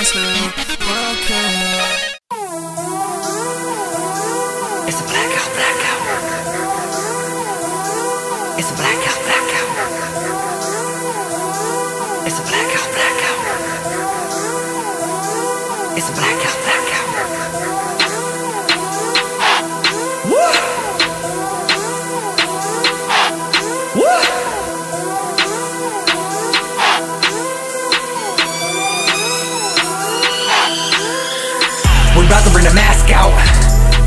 It's a blackout, blackout. It's a blackout, blackout. It's a blackout, blackout. It's a blackout. Bring the mask out.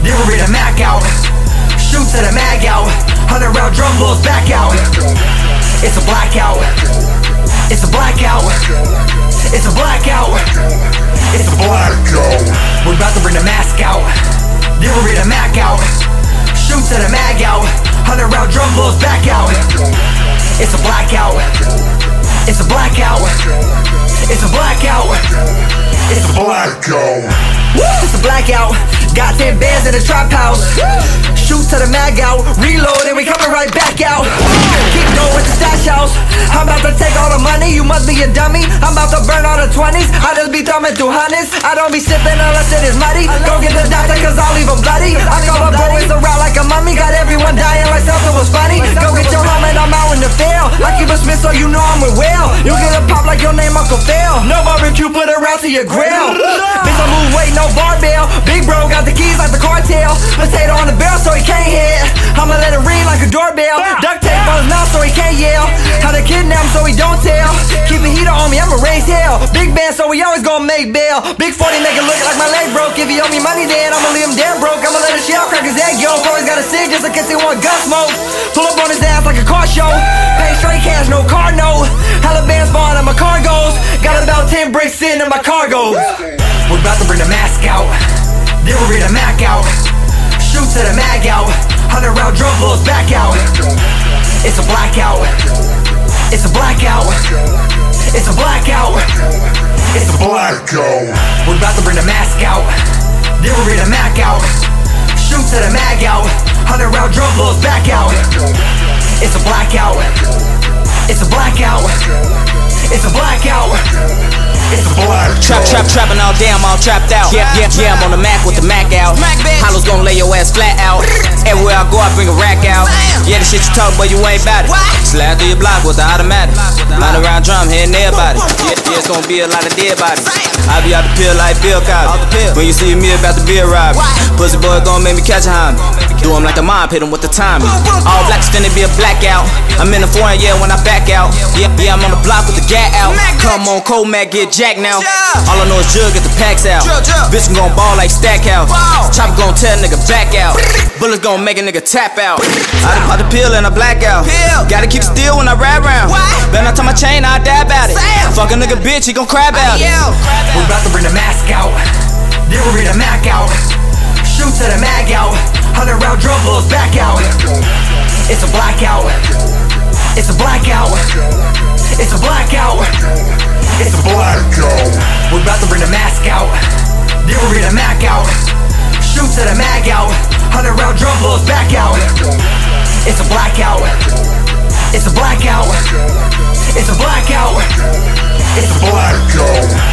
Then we bring the Mac out. Shoot to the mag out. Hundred round drum blows back out. It's a blackout. It's a blackout. It's a blackout. It's a blackout. We're about to bring the mask out. Then we bring the Mac out. Shoot to the mag out. Hundred round drum blows back out. It's a blackout. It's a blackout. It's a blackout. It's a blackout. It's a blackout. Got 10 bands in the trap house. Shoot to the mag out. Reload and we coming right back out. Keep going with the stash house. I'm about to take all the money. You must be a dummy. I'm about to burn all the 20s. I just be thumbing through hundreds. I don't be sipping unless it is muddy. Go get the doctor cause I'll leave 'em bloody. I call the boys around like a mummy. Got everyone dying like something was funny. Go get your helmet. I'm out in the field. I keep a Smith so you know I'm with Will. You get a pop like your name Uncle Phil. No put around to your grill. Bitch, I move weight, no barbell. Big bro got the keys like the cartel. Potato on the barrel so he can't hit. I'ma let it ring like a doorbell. Duct tape on his mouth so he can't yell. How to kidnap him so he don't tell. Keep a heater on me, I'ma raise hell. Big band so we always gonna make bail. Big 40 make it look like my leg broke. If he owe me money, then I'ma leave him dead broke. I'ma let a shell crack his egg, yo. Always got a cig just in case he want gun smoke. Pull up on his ass like a car show. Pay straight cash, no car no. Hella bands on my cargoes. Got about 10 sitting in my cargoes. We're about to bring the mask out. Then we bring the Mac out. Shoot to the mag out. Hundred round drum blows back out. It's a blackout. It's a blackout. It's a blackout. It's a blackout. We're about to bring the mask out. Then we bring the Mac out. Shoot to the mag out. Hundred round drum blows back out. It's a blackout. It's a blackout. It's a blackout. It's a blackout. Trap, trap, trapping all day, I'm all trapped out. Yeah, yeah, yeah, I'm on the Mac with the Mac out. Hollows gonna lay your ass flat out. Everywhere I go, I bring a rack out. Yeah, the shit you talk, but you ain't bout it. Slide through your block with the automatic. Line around drum, hitting everybody. Yeah, yeah, it's gonna be a lot of dead bodies. I be out the pill like Bill Cosby. When you see me about to be a robber, pussy boy gonna make me catch a homie. Do him like the mob, hit him with the timing. All black finna be a blackout. I'm in the foreign, yeah, when I back out. Yeah, yeah, I'm on the block with the gat out. Come on, Cold Mac, get jacked now. All I know is Jug, get the packs out. Bitch gon' ball like Stackhouse. Chopper gon' tell a nigga back out. Bullets gon' make a nigga tap out. I done the pill and I black out. Gotta keep still when I ride round. Better not tie my chain, I die about it. Fuck a nigga bitch, he gon' cry about it. We're about to bring the mask out. Then we bring the Mac out. Shoot to the mag out. Hundred round drum blows back out. It's a blackout. It's a blackout. It's a blackout. It's a blackout. We're about to bring the mask out. Then we bring the Mac out. Shoot to the mag out. Hundred round drum blows back out. It's a blackout. It's a blackout.